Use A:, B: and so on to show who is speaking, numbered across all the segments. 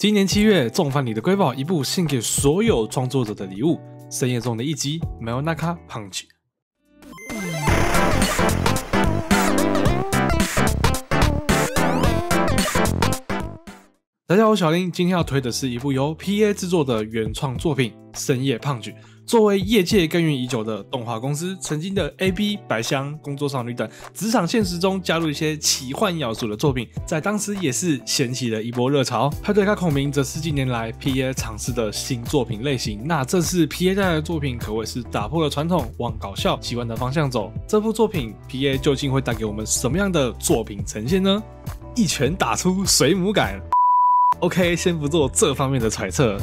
A: 今年七月，重返你的瑰宝一部献给所有创作者的礼物，深夜中的一集《m e l n a k a Punch》。大家好，我小林，今天要推的是一部由 PA 制作的原创作品《深夜胖剧》。作为业界耕耘已久的动画公司，曾经的 A B 白香、工作少女等职场现实中加入一些奇幻要素的作品，在当时也是掀起了一波热潮。派对卡孔明则是近年来 PA 尝试的新作品类型。那这次 PA 带来的作品可谓是打破了传统，往搞笑、奇幻的方向走。这部作品 PA 究竟会带给我们什么样的作品呈现呢？一拳打出水母感。OK，先不做这方面的揣测。《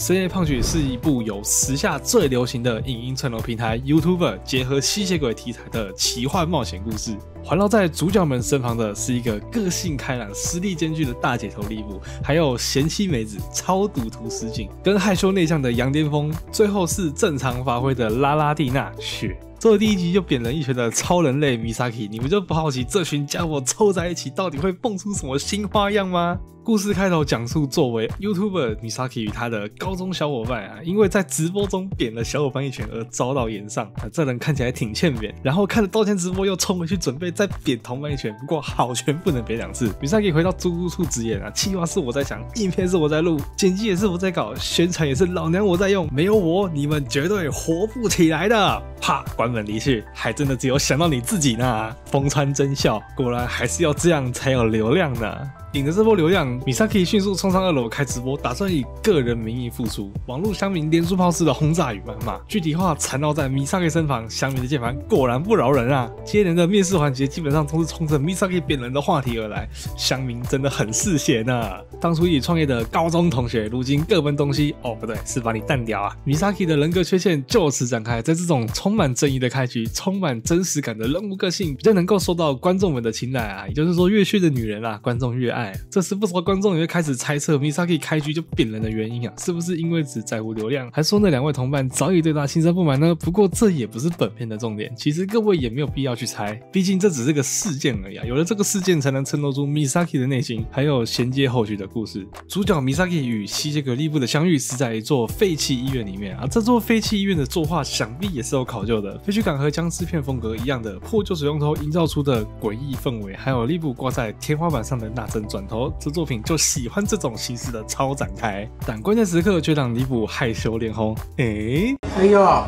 A: 深夜胖曲》是一部由时下最流行的影音串流平台 YouTuber 结合吸血鬼题材的奇幻冒险故事。环绕在主角们身旁的是一个个性开朗、实力兼具的大姐头利布，还有贤妻美子、超赌徒石井，跟害羞内向的杨巅峰，最后是正常发挥的拉拉蒂娜雪。做了第一集就扁人一拳的超人类 Misaki，你们就不好奇这群家伙凑在一起到底会蹦出什么新花样吗？故事开头讲述作为 YouTuber Misaki 与他的高中小伙伴啊，因为在直播中扁了小伙伴一拳而遭到延上啊，这人看起来挺欠扁。然后看了道歉直播又冲回去准备再扁同伴一拳，不过好拳不能扁两次。比赛可以回到租屋处直言啊，气话是我在想，影片是我在录，剪辑也是我在搞，宣传也是老娘我在用，没有我你们绝对活不起来的。啪，关门离去，还真的只有想到你自己呢。风川真笑，果然还是要这样才有流量呢。顶着这波流量，Misaki 迅速冲上二楼开直播，打算以个人名义复出。网络乡民连珠炮式的轰炸与谩骂，具体化缠绕在米萨克身旁，乡民的键盘果然不饶人啊！接连的面试环节基本上都是冲着米萨克变人的话题而来，乡民真的很嗜血呢。当初一起创业的高中同学，如今各奔东西。哦，不对，是把你淡掉啊米萨克的人格缺陷就此展开，在这种冲充满正义的开局，充满真实感的人物个性，比较能够受到观众们的青睐啊。也就是说，越血的女人啊，观众越爱。这时不少观众也会开始猜测 Misaki 开局就扁人的原因啊，是不是因为只在乎流量，还说那两位同伴早已对他心生不满呢？不过这也不是本片的重点，其实各位也没有必要去猜，毕竟这只是个事件而已啊。有了这个事件，才能衬托出 Misaki 的内心，还有衔接后续的故事。主角 Misaki 与吸血鬼利布的相遇是在一座废弃医院里面啊，这座废弃医院的作画想必也是有考老旧的，废墟感和僵尸片风格一样的破旧水龙头营造出的诡异氛围，还有利布挂在天花板上的那阵转头。这作品就喜欢这种形式的超展开，但关键时刻却让利布害羞脸红。哎，哎呦！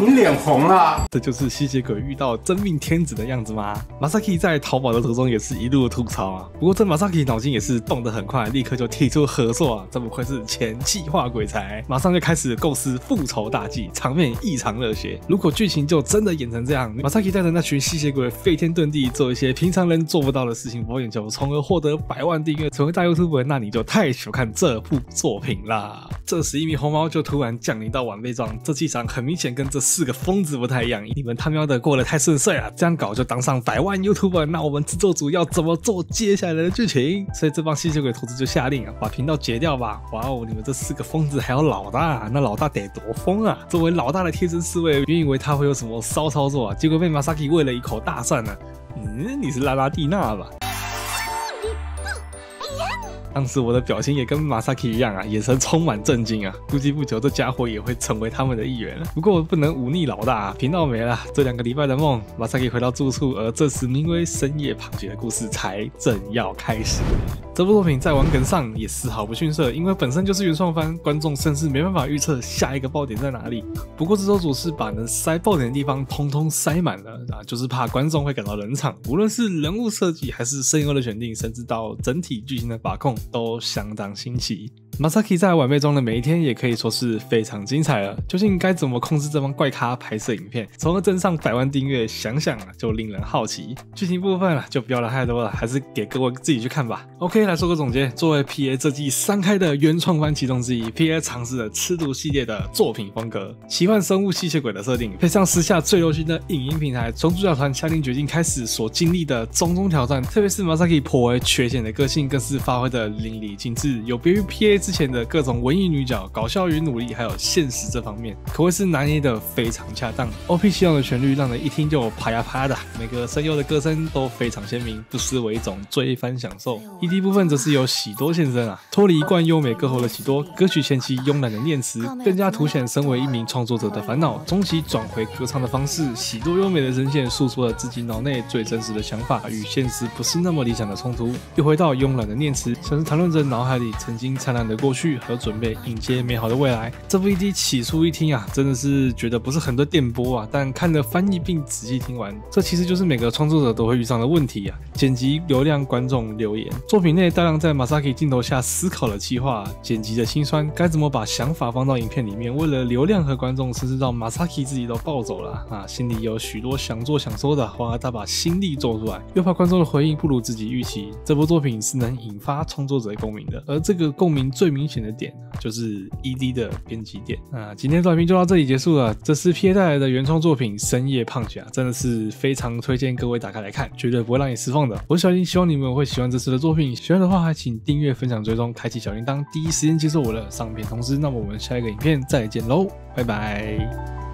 A: 你脸红了，这就是吸血鬼遇到真命天子的样子吗？马萨克在逃跑的途中也是一路吐槽啊。不过这马萨克脑筋也是动得很快，立刻就提出合作啊。真不愧是前计划鬼才，马上就开始构思复仇大计，场面异常热血。如果剧情就真的演成这样，马萨克带着那群吸血鬼飞天遁地，做一些平常人做不到的事情博眼球，从而获得百万订阅，成为大 YouTube，那你就太小看这部作品啦。这时一名红毛就突然降临到晚辈庄，这气场很明显跟这。四个疯子不太一样，你们他喵的过得太顺遂了，这样搞就当上百万 YouTuber，那我们制作组要怎么做接下来的剧情？所以这帮吸血鬼投资就下令啊，把频道截掉吧！哇哦，你们这四个疯子还有老大，那老大得多疯啊！作为老大的贴身侍卫，原以为他会有什么骚操作啊，结果被马萨克喂了一口大蒜呢。嗯，你是拉拉蒂娜吧？当时我的表情也跟马萨克一样啊，眼神充满震惊啊！估计不久这家伙也会成为他们的一员了。不过不能忤逆老大，频道没了，这两个礼拜的梦，马萨克回到住处，而这时名为深夜旁绝的故事才正要开始。这部作品在玩梗上也丝毫不逊色，因为本身就是原创番，观众甚至没办法预测下一个爆点在哪里。不过制作组是把能塞爆点的地方通通塞满了啊，就是怕观众会感到冷场。无论是人物设计，还是声优的选定，甚至到整体剧情的把控，都相当新奇。Masaki 在晚辈中的每一天也可以说是非常精彩了。究竟该怎么控制这帮怪咖拍摄影片，从而挣上百万订阅？想想啊，就令人好奇。剧情部分啊，就不要聊太多了，还是给各位自己去看吧。OK，来做个总结。作为 PA 这季三开的原创番其中之一，PA 尝试了吃毒系列的作品风格，奇幻生物吸血鬼的设定，配上时下最流行的影音平台，从主角团下定决心开始所经历的种种挑战，特别是 Masaki 颇为缺陷的个性，更是发挥的淋漓尽致，有别于 PA。之前的各种文艺女角、搞笑与努力，还有现实这方面，可谓是拿捏的非常恰当。OP 系统的旋律让人一听就啪呀啪的，每个声优的歌声都非常鲜明，不失为一种追番享受。ED 部分则是由喜多现身啊，脱离一贯优美歌喉的喜多，歌曲前期慵懒的念词，更加凸显身为一名创作者的烦恼，中期转回歌唱的方式，喜多优美的声线诉说了自己脑内最真实的想法与现实不是那么理想的冲突。又回到慵懒的念词，像是谈论着脑海里曾经灿烂的过去和准备迎接美好的未来。这部 ED 起初一听啊，真的是觉得不是很多电波啊，但看了翻译并仔细听完，这其实就是每个创作者都会遇上的问题啊。剪辑、流量、观众留言，作品内大量在 Masaki 镜头下思考的计划，剪辑的辛酸，该怎么把想法放到影片里面？为了流量和观众，甚至让 Masaki 自己都暴走了 啊！心里有许多想做想说的，花了大把心力做出来，又怕观众的回应不如自己预期。这部作品是能引发创作者共鸣的，而这个共鸣最明显的点就是 ED 的编辑点。那今天短评就到这里结束了。这是 P A 带来的原创作品《深夜胖甲》，真的是非常推荐各位打开来看，绝对不会让你失望的。我是小林，希望你们会喜欢这次的作品。喜欢的话，还请订阅、分享、追踪、开启小铃铛，第一时间接受我的上片通知。那么我们下一个影片再见喽，拜拜。